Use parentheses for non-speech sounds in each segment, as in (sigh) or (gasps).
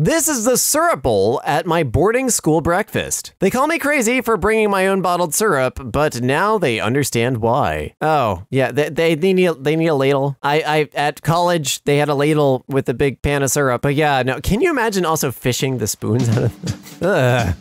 This is the syrup bowl at my boarding school breakfast. They call me crazy for bringing my own bottled syrup, but now they understand why. Oh, yeah, they, they, they need they need a ladle. I, I at college they had a ladle with a big pan of syrup. But yeah, no, can you imagine also fishing the spoons out of? (laughs) Ugh.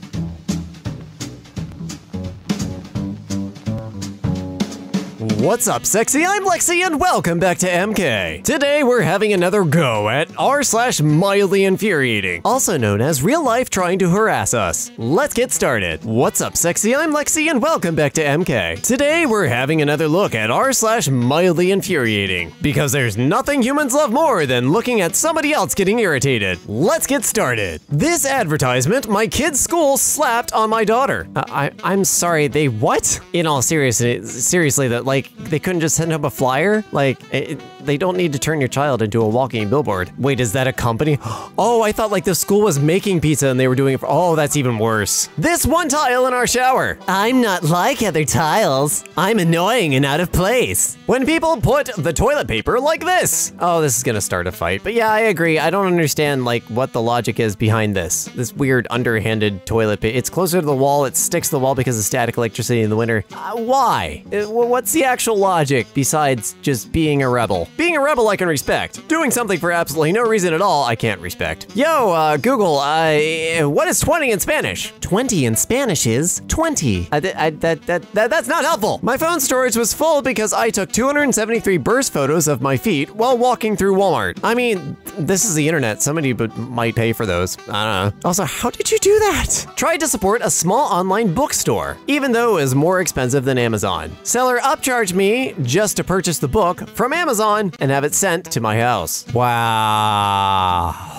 What's up, sexy? I'm Lexi, and welcome back to EmKay. Today, we're having another go at r slash mildly infuriating, also known as real life trying to harass us. Let's get started. What's up, sexy? I'm Lexi, and welcome back to EmKay. Today, we're having another look at r slash mildly infuriating, because there's nothing humans love more than looking at somebody else getting irritated. Let's get started. This advertisement, my kid's school slapped on my daughter. I, I I'm sorry, they what? In all seriousness, seriously, that like they couldn't just send up a flyer? Like it, they don't need to turn your child into a walking billboard. Wait, is that a company? (gasps) Oh, I thought like the school was making pizza and they were doing it for. Oh, that's even worse. This one tile in our shower. I'm not like other tiles. I'm annoying and out of place. When people put the toilet paper like this. Oh, this is gonna start a fight. But yeah, I agree. I don't understand like what the logic is behind this. This weird underhanded toilet paper. It's closer to the wall. It sticks to the wall because of static electricity in the winter. Uh, why? Uh, what's the actual logic besides just being a rebel? Being a rebel I can respect. Doing something for absolutely no reason at all I can't respect. Yo, uh, Google, uh, what is 20 in Spanish? 20 in Spanish is 20. I, I, that, that, that, that's not helpful. My phone storage was full because I took 273 burst photos of my feet while walking through Walmart. I mean, this is the internet. Somebody might pay for those. I don't know. Also, how did you do that? Tried to support a small online bookstore, even though it was more expensive than Amazon. Seller upcharged me just to purchase the book from Amazon and have it sent to my house. Wow.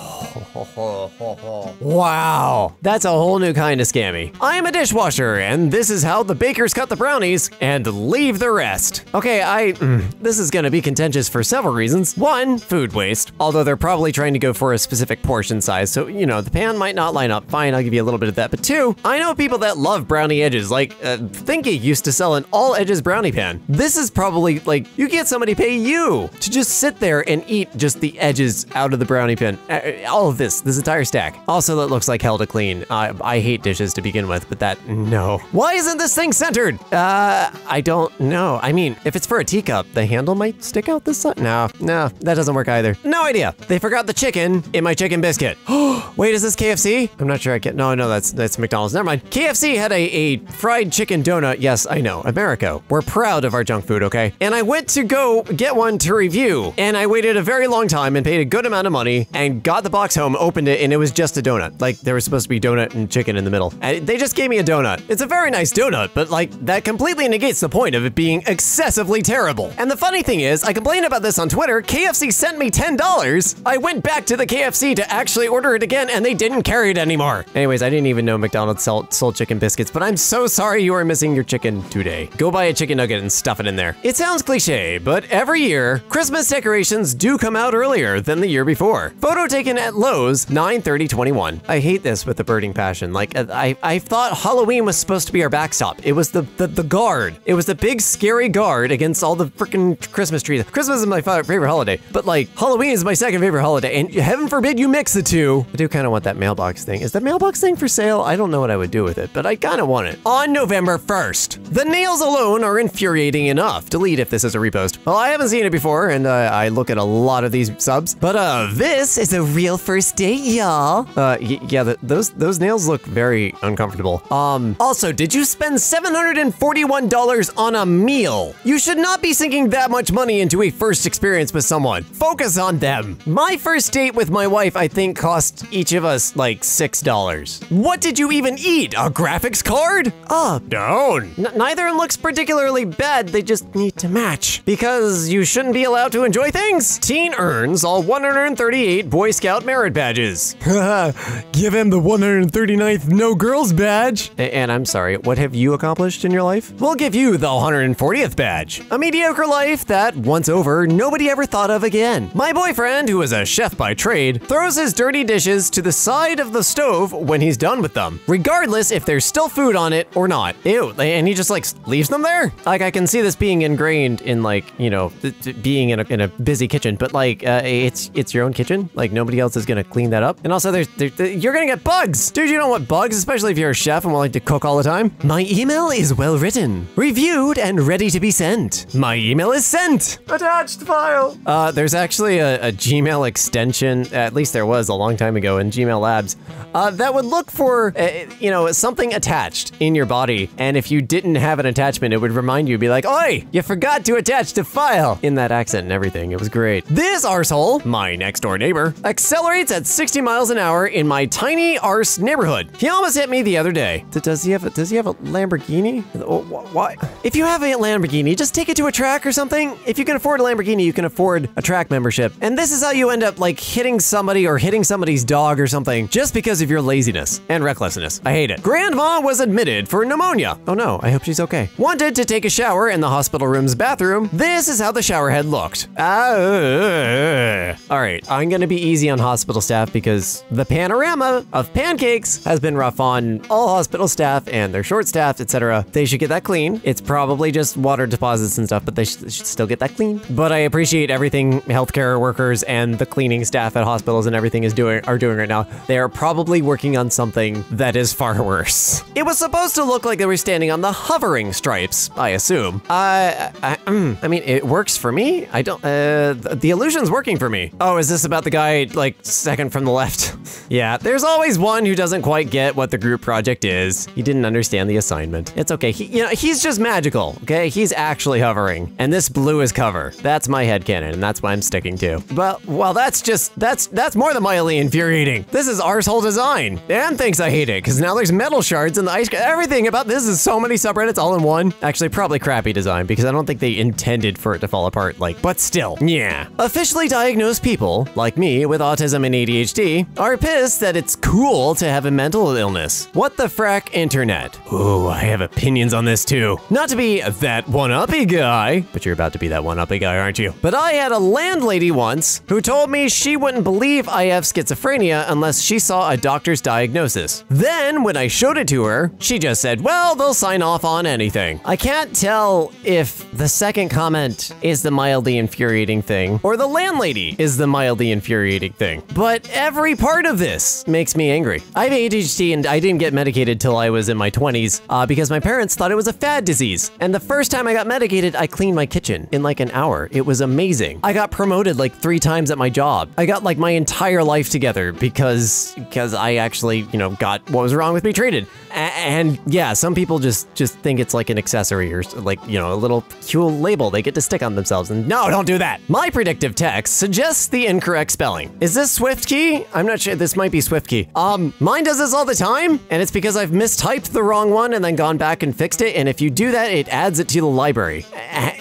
(laughs) wow, that's a whole new kind of scammy. I am a dishwasher, and this is how the bakers cut the brownies and leave the rest. Okay, I. Mm, this is gonna be contentious for several reasons. One, food waste, although they're probably trying to go for a specific portion size, so, you know, the pan might not line up. Fine, I'll give you a little bit of that. But two, I know people that love brownie edges, like uh, ThinkGeek used to sell an all edges brownie pan. This is probably like, you get somebody pay you to just sit there and eat just the edges out of the brownie pan. Uh, all of this, this entire stack. Also, that looks like hell to clean. I, I hate dishes to begin with, but that, no. Why isn't this thing centered? Uh, I don't know. I mean, if it's for a teacup, the handle might stick out this side. No, no, that doesn't work either. No idea. They forgot the chicken in my chicken biscuit. (gasps) Wait, is this KFC? I'm not sure I get, no, no, that's that's McDonald's. Never mind. KFC had a, a fried chicken donut. Yes, I know, America. We're proud of our junk food, okay? And I went to go get one to review, and I waited a very long time and paid a good amount of money and got the box home, Um, opened it, and it was just a donut. Like, there was supposed to be donut and chicken in the middle. And they just gave me a donut. It's a very nice donut, but like, that completely negates the point of it being excessively terrible. And the funny thing is, I complained about this on Twitter, KFC sent me $10. I went back to the KFC to actually order it again, and they didn't carry it anymore. Anyways, I didn't even know McDonald's sold, sold chicken biscuits, but I'm so sorry you are missing your chicken today. Go buy a chicken nugget and stuff it in there. It sounds cliche, but every year, Christmas decorations do come out earlier than the year before. Photo taken at Lowe's, 9:30:21. I hate this with the burning passion. Like I, I thought Halloween was supposed to be our backstop. It was the, the the guard. It was the big scary guard against all the freaking Christmas trees. Christmas is my favorite holiday, but like Halloween is my second favorite holiday, and heaven forbid you mix the two. I do kind of want that mailbox thing. Is that mailbox thing for sale? I don't know what I would do with it, but I kind of want it. On November 1st, the nails alone are infuriating enough. Delete if this is a repost. Well, I haven't seen it before, and uh, I look at a lot of these subs, but uh, this is a real first date, y'all. Uh, yeah, the, those those nails look very uncomfortable. Um, also, did you spend $741 on a meal? You should not be sinking that much money into a first experience with someone. Focus on them. My first date with my wife, I think, cost each of us like $6. What did you even eat? A graphics card? Oh, down. N neither one looks particularly bad, they just need to match. Because you shouldn't be allowed to enjoy things. Teen earns all 138 Boy Scout merit badges. (laughs) Give him the 139th No Girls badge. A and I'm sorry, what have you accomplished in your life? We'll give you the 140th badge. A mediocre life that, once over, nobody ever thought of again. My boyfriend, who is a chef by trade, throws his dirty dishes to the side of the stove when he's done with them, regardless if there's still food on it or not. Ew, and he just like leaves them there? Like I can see this being ingrained in like, you know, being in a, in a busy kitchen, but like uh, it's it's your own kitchen. Like nobody else else is gonna clean that up. And also, there's there, there- you're gonna get bugs, dude. You don't want bugs, especially if you're a chef and willing to cook all the time. My email is well written, reviewed, and ready to be sent. My email is sent. Attached file. Uh, there's actually a, a Gmail extension. At least there was a long time ago in Gmail Labs. Uh, that would look for, uh, you know, something attached in your body. And if you didn't have an attachment, it would remind you, be like, Oi, you forgot to attach the file in that accent and everything. It was great. This arsehole, my next door neighbor, accelerates at 60 miles an hour in my tiny arse neighborhood. He almost hit me the other day. Does he have a, does he have a Lamborghini? Oh, Why? If you have a Lamborghini, just take it to a track or something. If you can afford a Lamborghini, you can afford a track membership. And this is how you end up like hitting somebody or hitting somebody's dog or something just because of your laziness and recklessness. I hate it. Grandma was admitted for pneumonia. Oh no, I hope she's okay. Wanted to take a shower in the hospital room's bathroom. This is how the shower head looked. Ah, uh, uh, uh. all right, I'm gonna be easy on hospital staff because the panorama of pancakes has been rough on all hospital staff and they're short staffed, etc. They should get that clean. It's probably just water deposits and stuff, but they should, still get that clean. But I appreciate everything healthcare workers and the cleaning staff at hospitals and everything is doing are doing right now. They are probably working on something that is far worse. It was supposed to look like they were standing on the hovering stripes, I assume. Uh, I, mm, I mean, it works for me. I don't. Uh, the, the illusion's working for me. Oh, is this about the guy like second from the left? yeah, there's always one who doesn't quite get what the group project is. He didn't understand the assignment. It's okay. He, you know, he's just magical. Okay, he's actually hovering, and this blue is cover. That's my head headcanon, and that's what I'm sticking to. Well, well, that's just that's that's more than mildly infuriating. This is arsehole design. Dan thinks I hate it because now there's metal shards and the ice. Everything about this is so many subreddits all in one. Actually, probably crappy design because I don't think they intended for it to fall apart. Like, but still, yeah. Officially diagnosed people like me with autism and ADHD are pissed that it's cool to have a mental illness. What the frack, internet? Ooh, I have opinions on this too. Not to be that one-uppy guy, but you're about to be that one-uppy guy, aren't you? But I had a landlady once who told me she wouldn't believe I have schizophrenia unless she saw a doctor's diagnosis. Then, when I showed it to her, she just said, well, they'll sign off on anything. I can't tell if the second comment is the mildly infuriating thing or the landlady is the mildly infuriating thing. But every part of this makes me angry. I have ADHD and I didn't get medicated till I was in my 20s uh, because my parents thought it was a fad disease. And the first time I got medicated, I cleaned my kitchen in like an hour. It was amazing. I got promoted like three times at my job. I got like my entire life together because because I actually, you know, got what was wrong with me treated. A- and yeah, some people just just think it's like an accessory or like, you know, a little cool label they get to stick on themselves. And no, don't do that. My predictive text suggests the incorrect spelling. Is this Swift key? I'm not sure. This might be SwiftKey. Um, mine does this all the time, and it's because I've mistyped the wrong one and then gone back and fixed it. And if you do that, it adds it to the library.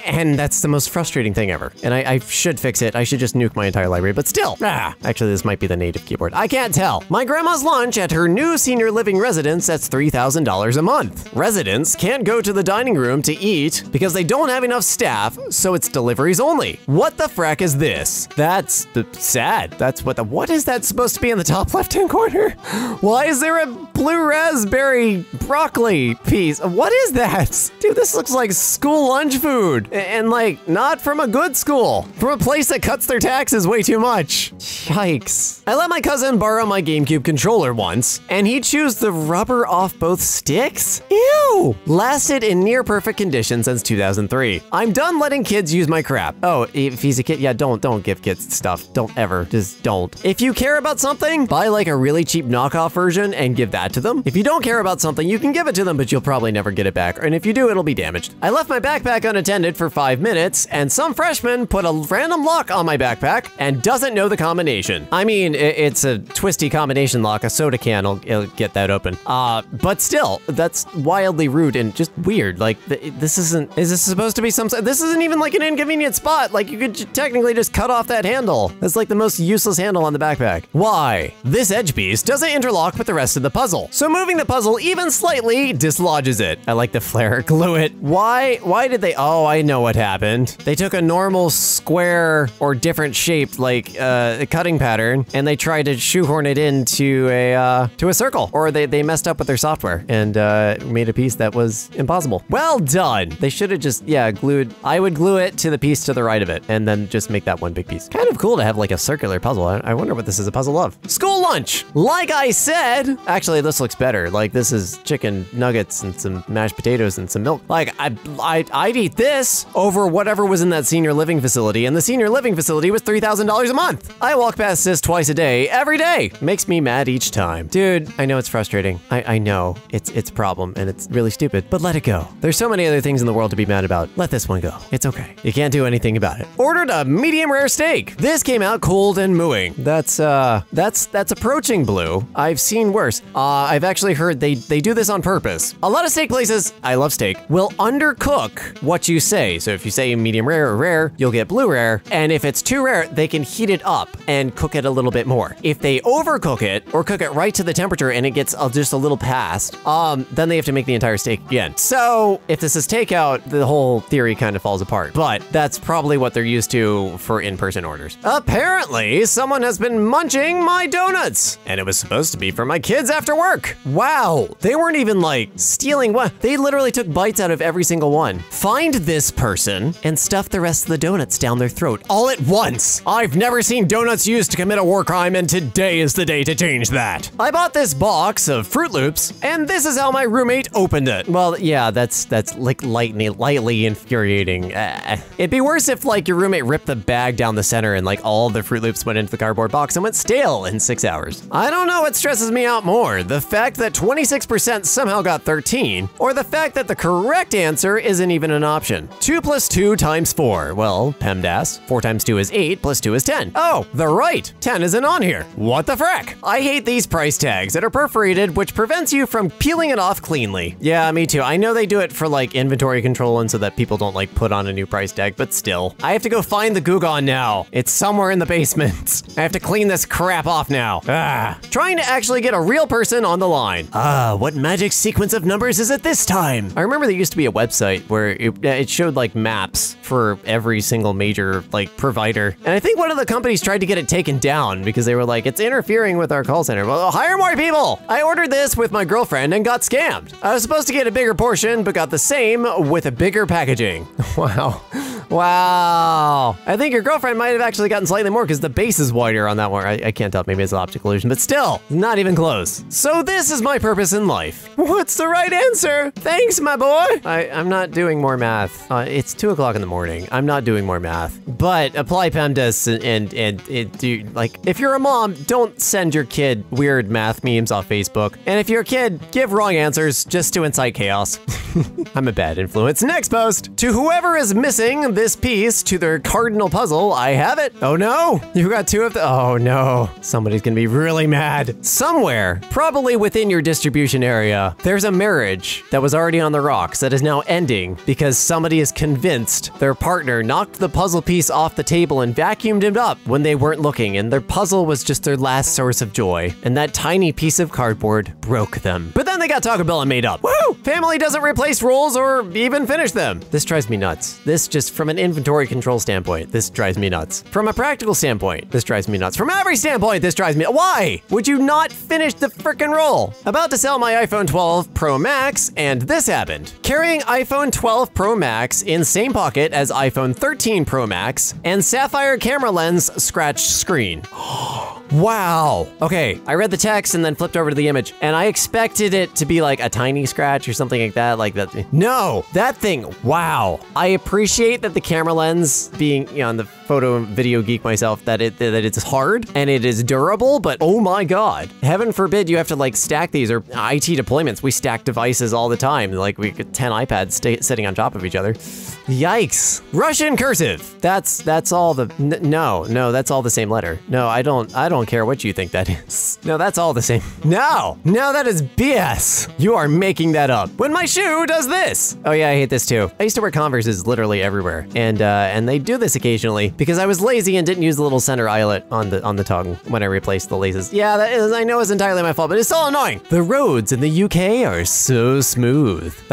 And that's the most frustrating thing ever. And I, I should fix it. I should just nuke my entire library, but still. Ah, actually, this might be the native keyboard. I can't tell. My grandma's lunch at her new senior living residence that's $3,000 a month. Residents can't go to the dining room to eat because they don't have enough staff, so it's deliveries only. What the frack is this? That's the sad. That's what the what is that supposed to be in the top left-hand corner? (gasps) Why is there a blue raspberry broccoli piece? What is that? (laughs) Dude, this looks like school lunch food. And like not from a good school. From a place that cuts their taxes way too much. Yikes. I let my cousin borrow my GameCube controller once, and he chews the rubber off both sticks? Ew! Lasted in near perfect condition since 2003. I'm done letting kids use my crap. Oh, if he's a kid, yeah, don't don't give kids stuff. Don't ever. Just don't. If you care about something, buy like a really cheap knockoff version and give that to them. If you don't care about something, you can give it to them, but you'll probably never get it back. And if you do, it'll be damaged. I left my backpack unattended for five minutes, and some freshman put a random lock on my backpack and doesn't know the combination. I mean, it's a twisty combination lock. A soda can will it'll get that open. Uh, but still, that's wildly rude and just weird. Like, th- this isn't, is this supposed to be some, this isn't even like an inconvenient spot. Like, you could technically just cut off that handle. That's like the most useless handle on the backpack. Why? This edge piece doesn't interlock with the rest of the puzzle. So moving the puzzle even slightly dislodges it. I like the flare. (laughs) Glue it. Why, why did they, oh, I know know what happened. They took a normal square or different shaped like uh, cutting pattern and they tried to shoehorn it into a uh, to a circle, or they, they messed up with their software and uh, made a piece that was impossible. Well done. They should have just yeah glued. I would glue it to the piece to the right of it and then just make that one big piece. Kind of cool to have like a circular puzzle. I, I wonder what this is a puzzle of. School lunch. Like I said, actually this looks better. Like this is chicken nuggets and some mashed potatoes and some milk. Like I I I'd eat this over whatever was in that senior living facility, and the senior living facility was three thousand dollars a month. I walk past this twice a day, every day. Makes me mad each time. Dude, I know it's frustrating. I, I know it's it's a problem and it's really stupid, but let it go. There's so many other things in the world to be mad about. Let this one go. It's okay. You can't do anything about it. Ordered a medium rare steak. This came out cold and mooing. That's uh that's that's approaching blue. I've seen worse. Uh I've actually heard they they do this on purpose. A lot of steak places, I love steak, will undercook what you say. So if you say medium rare or rare, you'll get blue rare. And if it's too rare, they can heat it up and cook it a little bit more. If they overcook it or cook it right to the temperature and it gets just a little past, um, then they have to make the entire steak again. So if this is takeout, the whole theory kind of falls apart. But that's probably what they're used to for in-person orders. Apparently, someone has been munching my donuts, and it was supposed to be for my kids after work. Wow, they weren't even like stealing what? They literally took bites out of every single one. Find this person and stuff the rest of the donuts down their throat all at once. I've never seen donuts used to commit a war crime, and today is the day to change that. I bought this box of Froot Loops, and this is how my roommate opened it. Well, yeah, that's that's like lightly, lightly infuriating. Uh, it'd be worse if like your roommate ripped the bag down the center and like all the Froot Loops went into the cardboard box and went stale in six hours. I don't know what stresses me out more, the fact that 26% somehow got 13, or the fact that the correct answer isn't even an option. 2 plus 2 times 4. Well, PEMDAS. 4 times 2 is 8, plus 2 is 10. Oh, they're right. 10 isn't on here. What the frack? I hate these price tags that are perforated, which prevents you from peeling it off cleanly. Yeah, me too. I know they do it for like inventory control and so that people don't like put on a new price tag, but still. I have to go find the Goo Gone now. It's somewhere in the basement. (laughs) I have to clean this crap off now. Ah. Trying to actually get a real person on the line. Ah, what magic sequence of numbers is it this time? I remember there used to be a website where it, it showed like maps for every single major like provider. And I think one of the companies tried to get it taken down because they were like, it's interfering with our call center. Well, hire more people. I ordered this with my girlfriend and got scammed. I was supposed to get a bigger portion, but got the same with a bigger packaging. (laughs) Wow. Wow. I think your girlfriend might have actually gotten slightly more because the base is wider on that one. I, I can't tell. Maybe it's an optical illusion, but still, not even close. So this is my purpose in life. What's the right answer? Thanks, my boy. I, I'm not doing more math. Uh, it's two o'clock in the morning. I'm not doing more math. But apply PEMDAS and and, and it do like if you're a mom, don't send your kid weird math memes off Facebook. And if you're a kid, give wrong answers just to incite chaos. (laughs) I'm a bad influence. Next post. To whoever is missing this piece to their cardinal puzzle, I have it. Oh no, you got two of the. Oh no, somebody's gonna be really mad. Somewhere, probably within your distribution area, there's a marriage that was already on the rocks that is now ending because somebody is convinced their partner knocked the puzzle piece off the table and vacuumed it up when they weren't looking, and their puzzle was just their last source of joy. And that tiny piece of cardboard broke them. But then they got Taco Bell and made up. Woo! Family doesn't replace rolls or even finish them. This drives me nuts. This just from an inventory control standpoint, this drives me nuts. From a practical standpoint, this drives me nuts. From every standpoint, this drives me. Why would you not finish the frickin' roll? About to sell my iPhone 12 Pro Max, and this happened. Carrying iPhone 12 Pro Max in same pocket as iPhone 13 Pro Max, and Sapphire camera lens scratched screen. (gasps) (gasps) Wow. Okay, I read the text and then flipped over to the image, and I expected it to be like a tiny scratch or something like that. Like that. No, that thing. Wow. I appreciate that the camera lens, being you know, on the photo video geek myself, that it that it's hard and it is durable. But oh my god, heaven forbid you have to like stack these or IT deployments. We stack devices all the time. Like we get ten iPads stay, sitting on top of each other. Yikes. Russian cursive. That's that's all the no no that's all the same letter. No, I don't I don't care what you think that is. No, that's all the same. No, no, that is BS. You are making that up. When my shoe does this. Oh yeah, I hate this too. I used to wear Converses literally everywhere, and uh, and they do this occasionally. Because I was lazy and didn't use the little center eyelet on the on the tongue when I replaced the laces. Yeah, that is, I know it's entirely my fault, but it's still annoying. The roads in the UK are so smooth. (laughs)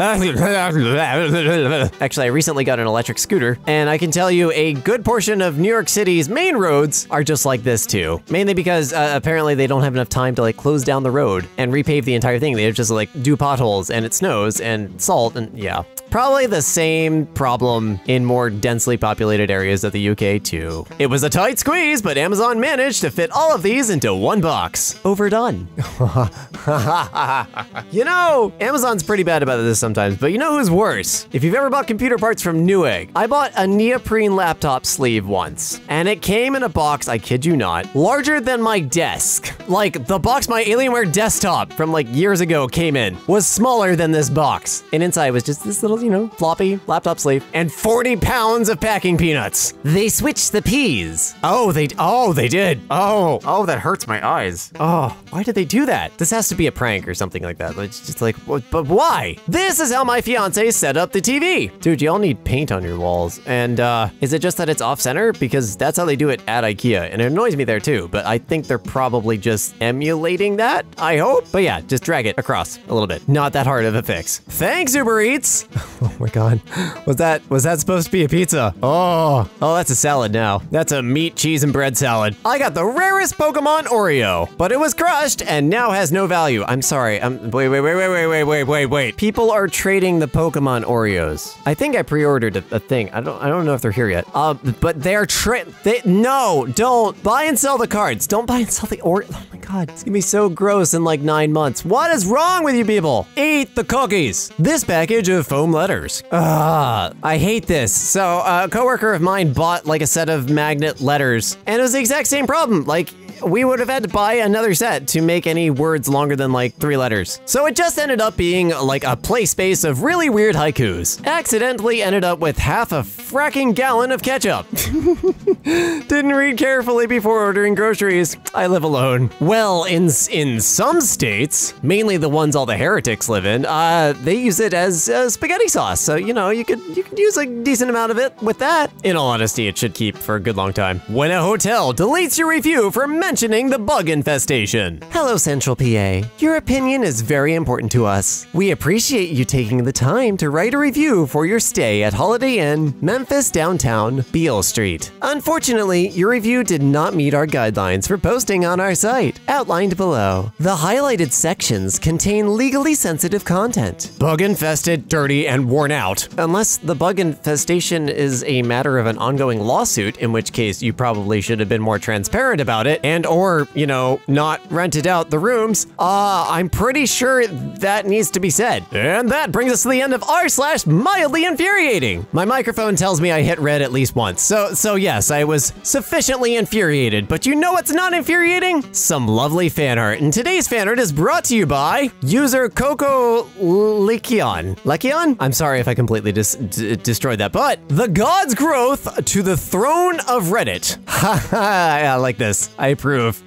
Actually, I recently got an electric scooter, and I can tell you a good portion of New York City's main roads are just like this too. Mainly because uh, apparently they don't have enough time to like close down the road and repave the entire thing. They just like do potholes and it snows and salt and yeah. Probably the same problem in more densely populated areas of the UK too. It was a tight squeeze, but Amazon managed to fit all of these into one box. Overdone. (laughs) you know, Amazon's pretty bad about this sometimes, but you know who's worse? If you've ever bought computer parts from Newegg, I bought a neoprene laptop sleeve once, and it came in a box, I kid you not, larger than my desk. Like, the box my Alienware desktop from like years ago came in was smaller than this box. And inside was just this little, you know, floppy laptop sleeve and 40 pounds of packing peanuts. They switched the peas. Oh, they, oh, they did. Oh, oh, that hurts my eyes. Oh, why did they do that? This has to be a prank or something like that. It's just like, but why? This is how my fiance set up the TV. Dude, y'all need paint on your walls. And uh, is it just that it's off center? Because that's how they do it at Ikea. And it annoys me there too, but I think they're probably just emulating that, I hope. But yeah, just drag it across a little bit. Not that hard of a fix. Thanks, Uber Eats. (laughs) oh my God. Was that, was that supposed to be a pizza? Oh, oh, that's a salad now. That's a meat, cheese, and bread salad. I got the rarest Pokemon Oreo, but it was crushed and now has no value. I'm sorry. I'm, wait, wait, wait, wait, wait, wait, wait, wait, wait. People are trading the Pokemon Oreos. I think I pre-ordered a, a thing. I don't, I don't know if they're here yet. Uh, but they're tra- they, no, don't buy and sell the cards. Don't buy and sell the Oreo. Oh God, it's gonna be so gross in like nine months. What is wrong with you people? Eat the cookies. This package of foam letters. Ah, I hate this. So a coworker of mine bought like a set of magnet letters and it was the exact same problem. Like we would have had to buy another set to make any words longer than like three letters. So it just ended up being like a play space of really weird haikus. Accidentally ended up with half a fracking gallon of ketchup. (laughs) Didn't read carefully before ordering groceries. I live alone. Well, in in some states, mainly the ones all the heretics live in, uh, they use it as uh, spaghetti sauce. So you know you could you could use a decent amount of it with that. In all honesty, it should keep for a good long time. When a hotel deletes your review for mentioning the bug infestation. Hello, Central PA. Your opinion is very important to us. We appreciate you taking the time to write a review for your stay at Holiday Inn, Memphis downtown, Beale Street. Unfortunately, your review did not meet our guidelines for posting on our site, outlined below. The highlighted sections contain legally sensitive content. Bug infested, dirty, and worn out. Unless the bug infestation is a matter of an ongoing lawsuit, in which case you probably should have been more transparent about it and or, you know, not rented out the rooms. Uh, I'm pretty sure that needs to be said. And that brings us to the end of r slash mildly infuriating. My microphone tells me I hit red at least once. So, so yes, I was sufficiently infuriated, but you know what's not infuriating? Some lovely fan art. And today's fan art is brought to you by user Coco Lekion. Lekion? I'm sorry if I completely dis destroyed that, but the god's growth to the throne of Reddit. (laughs) Haha, I like this. I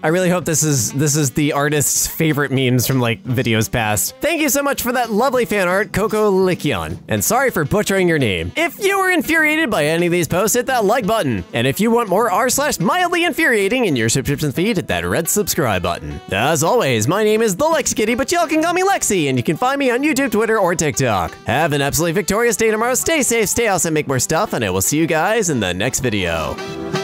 I really hope this is this is the artist's favorite memes from like videos past. Thank you so much for that lovely fan art, Coco Likion. And sorry for butchering your name. If you were infuriated by any of these posts, hit that like button. And if you want more r slash mildly infuriating in your subscription feed, hit that red subscribe button. As always, my name is the Lexikitty, but y'all can call me Lexi, and you can find me on YouTube, Twitter, or TikTok. Have an absolutely victorious day tomorrow. Stay safe, stay awesome, make more stuff, and I will see you guys in the next video.